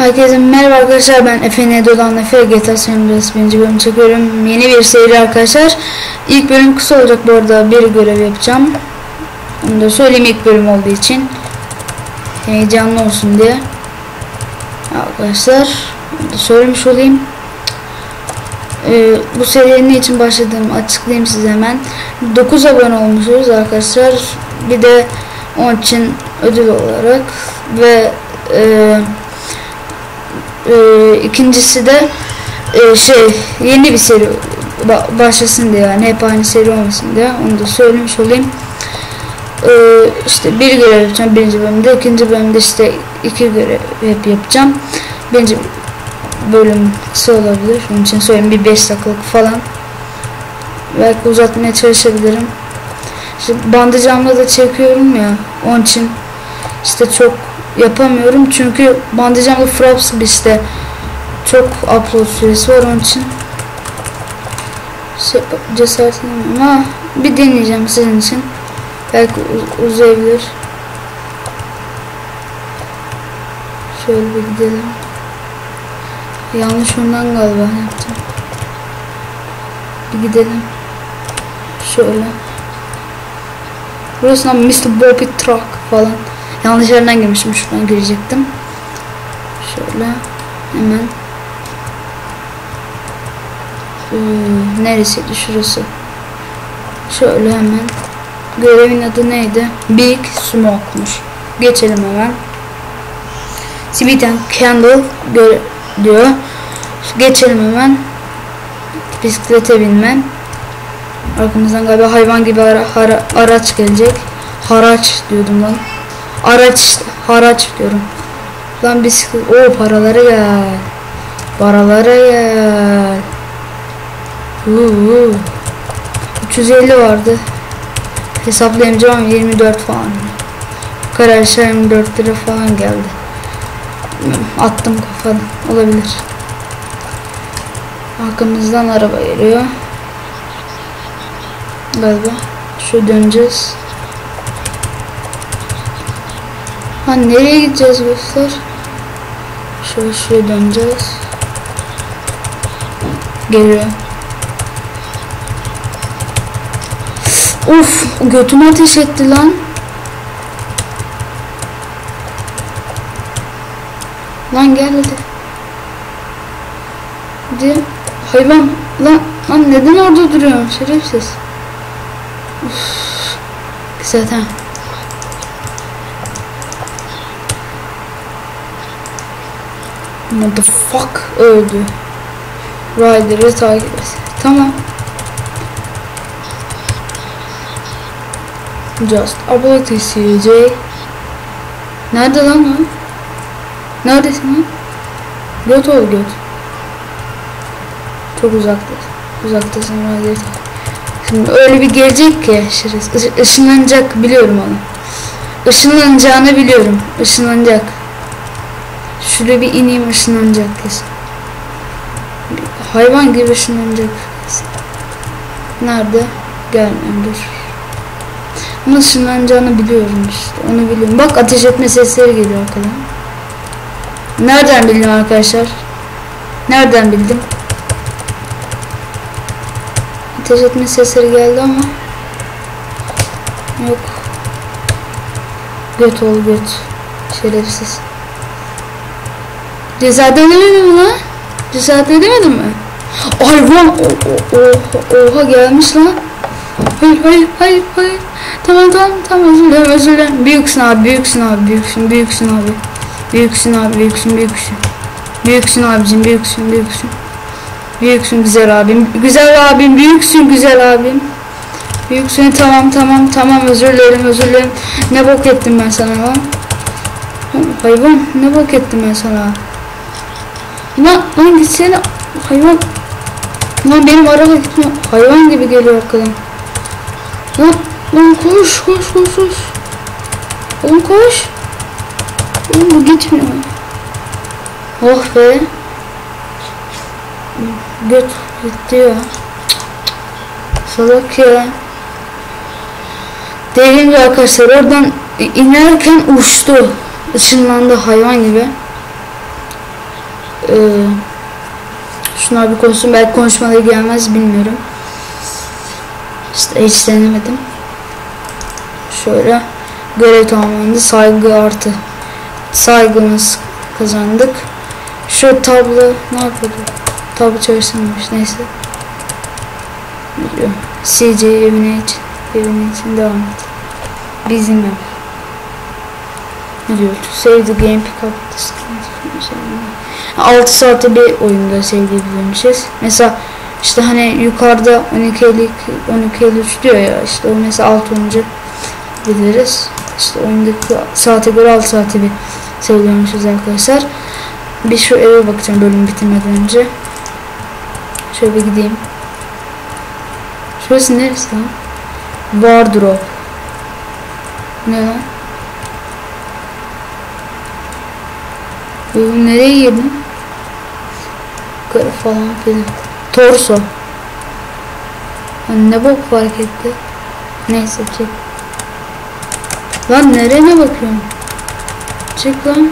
Herkese merhaba arkadaşlar ben Efe Nedo'dan Efe GTA San Andreas birinci bölüm çekiyorum. Yeni bir seri arkadaşlar. İlk bölüm kısa olacak bu arada bir görev yapacağım. Onu da söyleyeyim ilk bölüm olduğu için. Heyecanlı olsun diye. Arkadaşlar onu da söylemiş olayım. Ee, bu serinin için başladığımı açıklayayım size hemen. 9 abone olmuşuz arkadaşlar. Bir de onun için ödül olarak ve eee ee, ikincisi de e, şey yeni bir seri ba- başlasın diye yani hep aynı seri olmasın diye onu da söylemiş olayım. Ee, işte bir görev yapacağım birinci bölümde ikinci bölümde işte iki görev hep yapacağım. Birinci bölüm kısa olabilir onun için söyleyeyim bir 5 dakikalık falan. Belki uzatmaya çalışabilirim. İşte bandajamla da çekiyorum ya onun için işte çok yapamıyorum çünkü bandajamda Fraps işte. Çok upload süresi var onun için. Şey, cesaretim ama bir deneyeceğim sizin için. Belki uz uzayabilir. Şöyle bir gidelim. Yanlış ondan galiba yaptım. Bir gidelim. Şöyle. Burası Mr. Bobby Truck falan Yanlış yerden girmişim. Şuradan girecektim. Şöyle hemen ee, neresiydi şurası? Şöyle hemen görevin adı neydi? Big Smoke'muş. Geçelim hemen. Sibiten Candle diyor. Geçelim hemen. Bisiklete binmen. Arkamızdan galiba hayvan gibi ara, ara, araç gelecek. Haraç diyordum lan. Araç. Haraç diyorum. Lan bisiklet. O paraları gel. Paraları gel. Uuu. 350 vardı. Hesaplayamayacağım ama 24 falan. Arkadaşlar 24 lira falan geldi. Attım kafadan. Olabilir. Arkamızdan araba geliyor. Galiba. Şu döneceğiz. Ha nereye gideceğiz göster. Şöyle şuraya döneceğiz. Geliyor. Uf götüme ateş etti lan. Lan gel hadi. Hadi. Hayvan. Lan, lan neden orada duruyorsun şerefsiz. Uf. Zaten. What the fuck öldü. Ryder'ı takip et. Tamam. Just ability CJ. Nerede lan o? Neredesin lan? Göt ol göt. Çok uzakta. Uzaktasın Ryder'ı Şimdi öyle bir gelecek ki şerefsiz. Iş, ışınlanacak biliyorum onu. Işınlanacağını biliyorum. Işınlanacak. Şuraya bir ineyim ışınlanacak kesin. Hayvan gibi ışınlanacak. Nerede? Gelmiyorum dur. Ama ışınlanacağını biliyorum işte. Onu biliyorum. Bak ateş etme sesleri geliyor arkadan. Nereden bildim arkadaşlar? Nereden bildim? Ateş etme sesleri geldi ama yok. Göt ol göt. Şerefsiz. Cesaret edemedim lan? Cesaret edemedim mi? Hayvan! Oha, oha gelmiş lan. Hayır hayır hayır hayır. Tamam tamam tamam özür dilerim özür dilerim. Büyüksün abi büyüksün abi büyüksün büyüksün abi. Büyüksün abi büyüksün büyüksün. Büyüksün abicim büyüksün büyüksün. Büyüksün güzel abim. Güzel abim büyüksün güzel abim. Büyüksün tamam tamam tamam özür dilerim özür dilerim. Ne bok ettim ben sana lan? Hayvan ne bok ettim ben sana? Lan lan gitsene hayvan. Lan benim araba gitme hayvan gibi geliyor arkadan. Lan lan koş koş koş koş. Oğlum koş. Oğlum bu gitmiyor. Oh be. Göt gitti ya. Salak ya. Dediğim gibi arkadaşlar oradan inerken uçtu. Işınlandı hayvan gibi. Ee, şunlar bir konuşsun. Belki konuşmaları gelmez bilmiyorum. İşte hiç denemedim. Şöyle görev tamamlandı. Saygı artı. Saygımız kazandık. Şu tablo ne yapıyordu? Tablo çalışmamış neyse. CJ evine için. Evine için devam et. Bizim ev. Ne diyor? Save the game pick up the screen. 6 saatte bir oyunda sevdirebilmişiz. Mesela işte hani yukarıda 12 50 12 53 diyor ya işte o mesela 6 olunca biliriz. İşte oyundaki saate göre 6 saate bir seviyormuşuz arkadaşlar. Bir şu eve bakacağım bölüm bitirmeden önce. Şöyle gideyim. Şurası neresi lan? Wardrobe. Ne lan? Bu nereye girdin? Yukarı falan filan. Torso. Lan ne bok fark etti? Neyse çık. Lan nereye bakıyorum? Çık lan.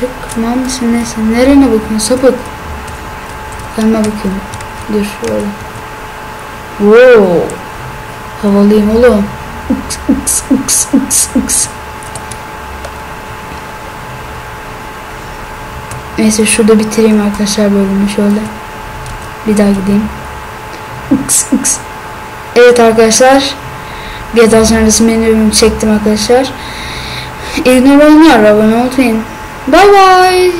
Çık. Tamam mısın neyse. Nereye bakıyorsun sapık? Gelme bakayım. Dur şöyle. Wow. Havalıyım oğlum. Uks, uks, uks, uks, uks. Neyse şurada bitireyim arkadaşlar bölümü şöyle. Bir daha gideyim. Uks, uks. Evet arkadaşlar. GTA sonrası menü bölümü çektim arkadaşlar. İzin olanlar abone olmayı. Bye bye.